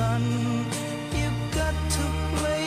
son, you've got to play.